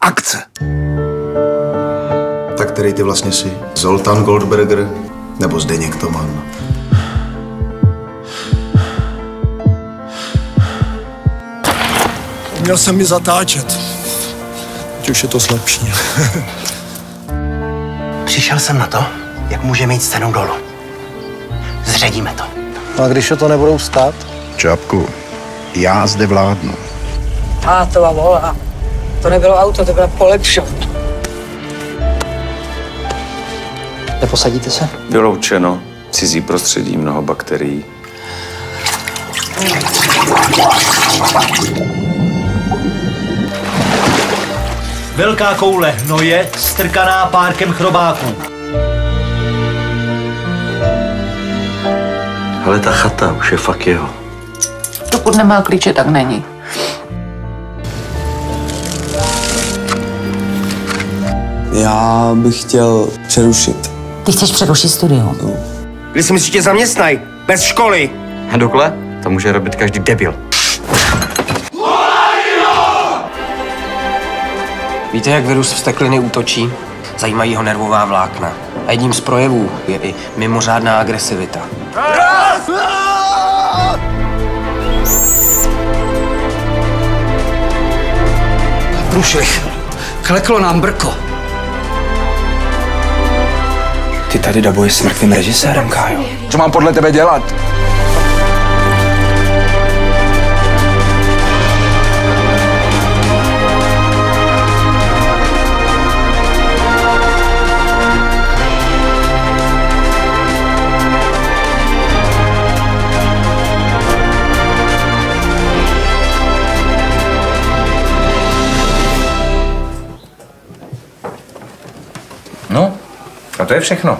akce. Tak který ty vlastně jsi? Zoltán Goldberger nebo Zdeněk Toman? Měl jsem mi zatáčet. Teď už je to slabší. Přišel jsem na to, jak může mít scénu dolů. Zředíme to. No a když o to nebudou stát? Čapku, já zde vládnu. A to vám volá. To nebylo auto, to byla polepšovna. Neposadíte se? Vyloučeno. Cizí prostředí, mnoho bakterií. Velká koule hnoje strkaná párkem chrobáků. Ale ta chata už je fakt jeho. Dokud nemá klíče, tak není. Já bych chtěl přerušit. Ty chceš přerušit studio? Kdy si myslíš, že zaměstnaj? Bez školy. A dokle? To může robit každý debil. Víte, jak virus vstekliny útočí? Zajímají ho nervová vlákna. A jedním z projevů je i mimořádná agresivita. Průšvih. Kleklo nám brko. Ty tady dabuješ s mrtvým režisérem, Kájo. Co mám podle tebe dělat? To je všechno.